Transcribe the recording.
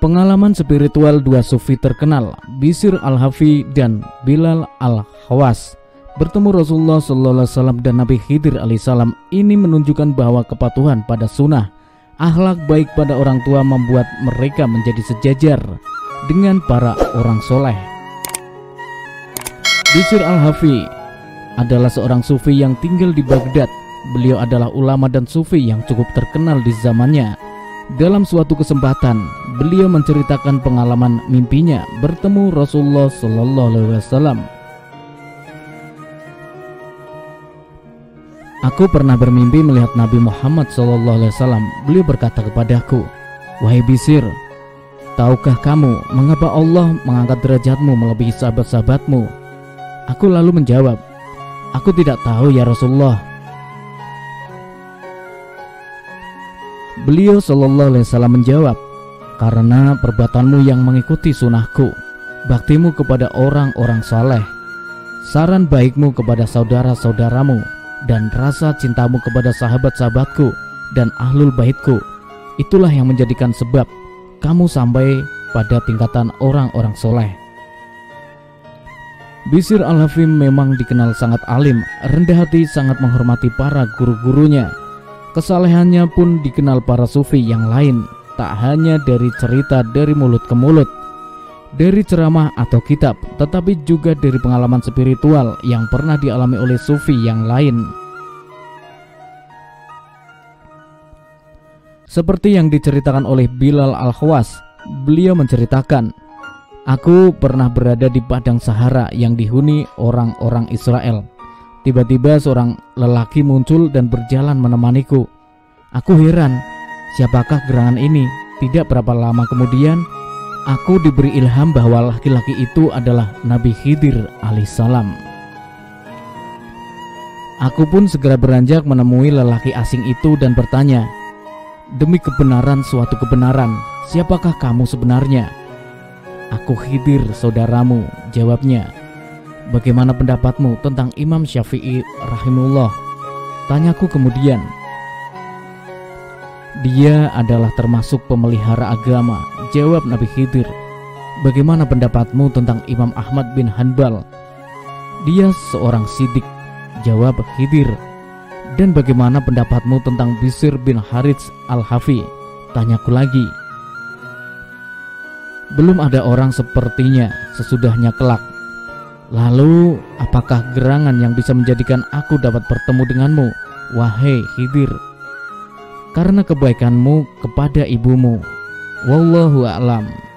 Pengalaman spiritual dua sufi terkenal, Bisir Al-Hafi dan Bilal Al-Hawas bertemu Rasulullah SAW dan Nabi Khidir alaihissalam ini menunjukkan bahwa kepatuhan pada sunnah, akhlak baik pada orang tua membuat mereka menjadi sejajar dengan para orang soleh. Bisir Al-Hafi adalah seorang sufi yang tinggal di Baghdad. Beliau adalah ulama dan sufi yang cukup terkenal di zamannya dalam suatu kesempatan, beliau menceritakan pengalaman mimpinya bertemu Rasulullah Sallallahu Alaihi Wasallam. Aku pernah bermimpi melihat Nabi Muhammad Sallallahu Alaihi Wasallam. Beliau berkata kepadaku, wahai Bisir, tahukah kamu mengapa Allah mengangkat derajatmu melebihi sahabat-sahabatmu? Aku lalu menjawab, aku tidak tahu ya Rasulullah. Beliau Shallallahu Alaihi Wasallam menjawab, karena perbuatanmu yang mengikuti sunnahku, baktimu kepada orang-orang saleh, saran baikmu kepada saudara-saudaramu, dan rasa cintamu kepada sahabat-sahabatku dan ahlul baitku, itulah yang menjadikan sebab kamu sampai pada tingkatan orang-orang soleh. Bisir al-Hafim memang dikenal sangat alim, rendah hati sangat menghormati para guru-gurunya, Kesalehannya pun dikenal para sufi yang lain, tak hanya dari cerita dari mulut ke mulut, dari ceramah atau kitab, tetapi juga dari pengalaman spiritual yang pernah dialami oleh sufi yang lain. Seperti yang diceritakan oleh Bilal Al-Khwas, beliau menceritakan, Aku pernah berada di padang Sahara yang dihuni orang-orang Israel. Tiba-tiba seorang lelaki muncul dan berjalan menemaniku. Aku heran, siapakah gerangan ini? Tidak berapa lama kemudian, aku diberi ilham bahwa laki-laki itu adalah Nabi Khidir alaihissalam. Aku pun segera beranjak menemui lelaki asing itu dan bertanya, Demi kebenaran suatu kebenaran, siapakah kamu sebenarnya? Aku Khidir, saudaramu, jawabnya. Bagaimana pendapatmu tentang Imam Syafi'i rahimullah? Tanyaku kemudian. Dia adalah termasuk pemelihara agama, jawab Nabi Khidir. Bagaimana pendapatmu tentang Imam Ahmad bin Hanbal? Dia seorang sidik, jawab Khidir. Dan bagaimana pendapatmu tentang Bisir bin Harits al-Hafi? Tanyaku lagi. Belum ada orang sepertinya sesudahnya kelak Lalu, apakah gerangan yang bisa menjadikan aku dapat bertemu denganmu, wahai Khidir? Karena kebaikanmu kepada ibumu. Wallahu a'lam.